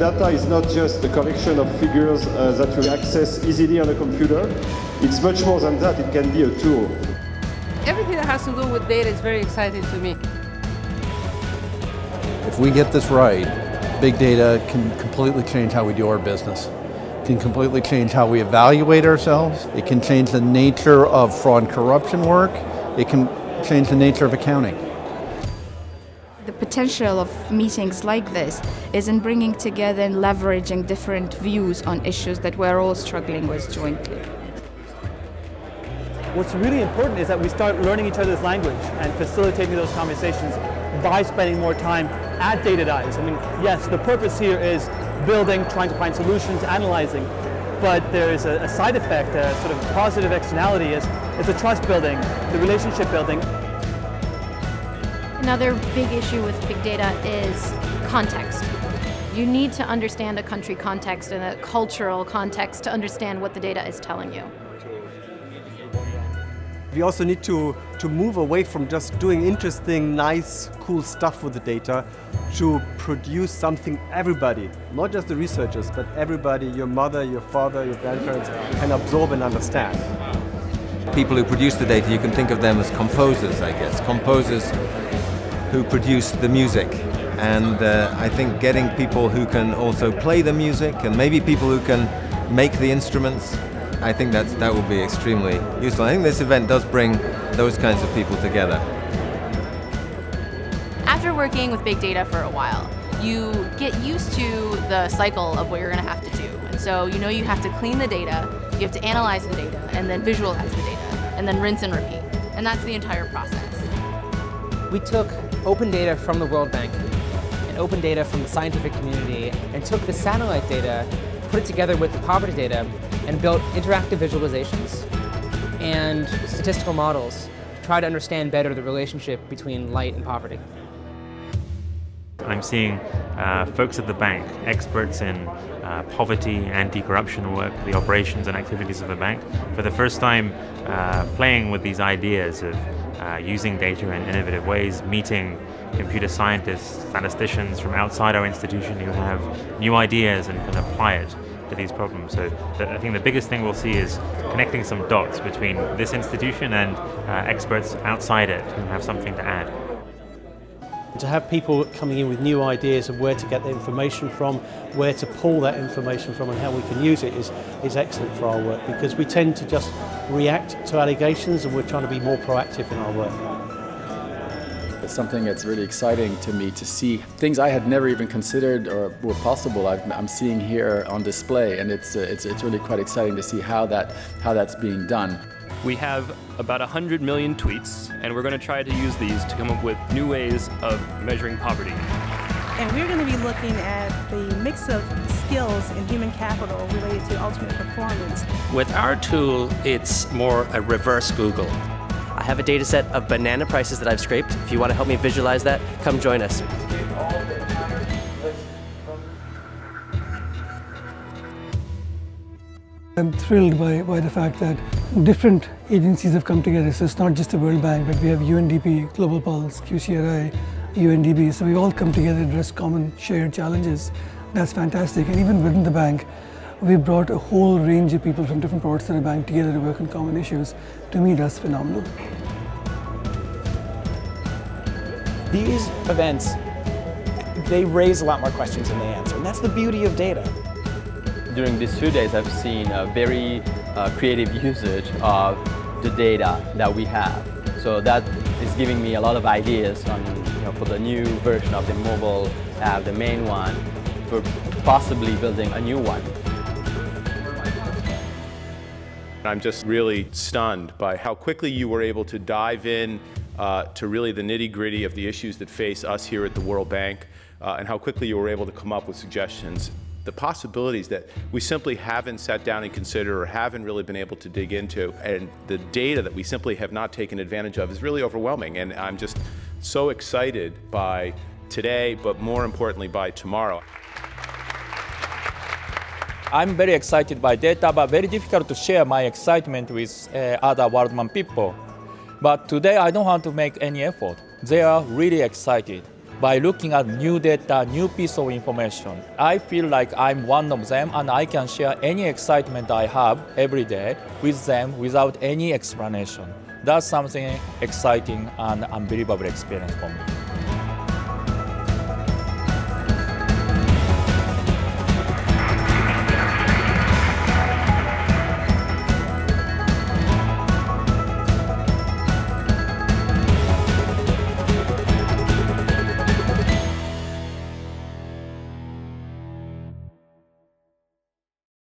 data is not just a collection of figures uh, that you access easily on a computer. It's much more than that. It can be a tool. Everything that has to do with data is very exciting to me. If we get this right, big data can completely change how we do our business. It can completely change how we evaluate ourselves. It can change the nature of fraud and corruption work. It can change the nature of accounting. The potential of meetings like this is in bringing together and leveraging different views on issues that we're all struggling with jointly. What's really important is that we start learning each other's language and facilitating those conversations by spending more time at Data Dives. I mean, yes, the purpose here is building, trying to find solutions, analyzing, but there is a, a side effect, a sort of positive externality is, is the trust building, the relationship building. Another big issue with big data is context. You need to understand a country context and a cultural context to understand what the data is telling you. We also need to, to move away from just doing interesting, nice, cool stuff with the data to produce something everybody, not just the researchers, but everybody, your mother, your father, your grandparents, can absorb and understand. People who produce the data, you can think of them as composers, I guess. Composers who produce the music. And uh, I think getting people who can also play the music and maybe people who can make the instruments I think that's, that will be extremely useful. I think this event does bring those kinds of people together. After working with big data for a while, you get used to the cycle of what you're going to have to do. And so you know you have to clean the data, you have to analyze the data, and then visualize the data, and then rinse and repeat. And that's the entire process. We took open data from the World Bank and open data from the scientific community and took the satellite data, put it together with the poverty data, and built interactive visualizations and statistical models to try to understand better the relationship between light and poverty. I'm seeing uh, folks at the bank, experts in uh, poverty, anti-corruption work, the operations and activities of the bank, for the first time uh, playing with these ideas of uh, using data in innovative ways, meeting computer scientists, statisticians from outside our institution who have new ideas and can apply it to these problems. So I think the biggest thing we'll see is connecting some dots between this institution and uh, experts outside it who have something to add. To have people coming in with new ideas of where to get the information from, where to pull that information from and how we can use it is, is excellent for our work because we tend to just react to allegations and we're trying to be more proactive in our work. It's something that's really exciting to me to see things I had never even considered or were possible. i am seeing here on display, and it's, uh, it's it's really quite exciting to see how that how that's being done. We have about 100 million tweets, and we're going to try to use these to come up with new ways of measuring poverty. And we're going to be looking at the mix of skills and human capital related to ultimate performance. With our tool, it's more a reverse Google. I have a data set of banana prices that I've scraped. If you want to help me visualize that, come join us. I'm thrilled by, by the fact that different agencies have come together. So it's not just the World Bank, but we have UNDP, Global Pulse, QCRI, UNDB. So we've all come together to address common shared challenges. That's fantastic. And even within the bank, we brought a whole range of people from different parts of the bank together to work on common issues. To me, that's phenomenal. These events, they raise a lot more questions than they answer, and that's the beauty of data. During these two days, I've seen a very uh, creative usage of the data that we have. So that is giving me a lot of ideas on, you know, for the new version of the mobile app, the main one, for possibly building a new one. I'm just really stunned by how quickly you were able to dive in uh, to really the nitty gritty of the issues that face us here at the World Bank uh, and how quickly you were able to come up with suggestions. The possibilities that we simply haven't sat down and considered or haven't really been able to dig into and the data that we simply have not taken advantage of is really overwhelming and I'm just so excited by today but more importantly by tomorrow. I'm very excited by data, but very difficult to share my excitement with uh, other Worldman people. But today I don't want to make any effort. They are really excited. By looking at new data, new piece of information. I feel like I'm one of them and I can share any excitement I have every day with them without any explanation. That's something exciting and unbelievable experience for me.